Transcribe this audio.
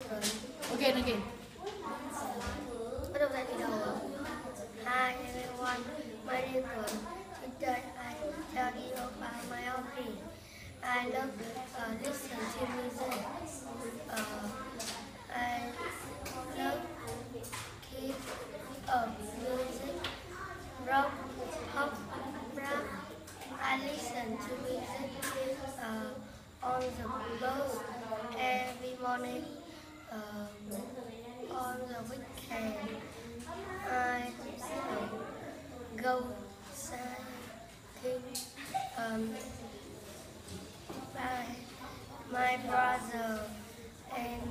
Again, again. Hi everyone, my name is Today I tell you about my hobby. I love uh, listen to music. Uh, I love keep of music, rock, pop, rap. I listen to music uh, on the bus every morning. Um, on the weekend, I go cycling um, my brother and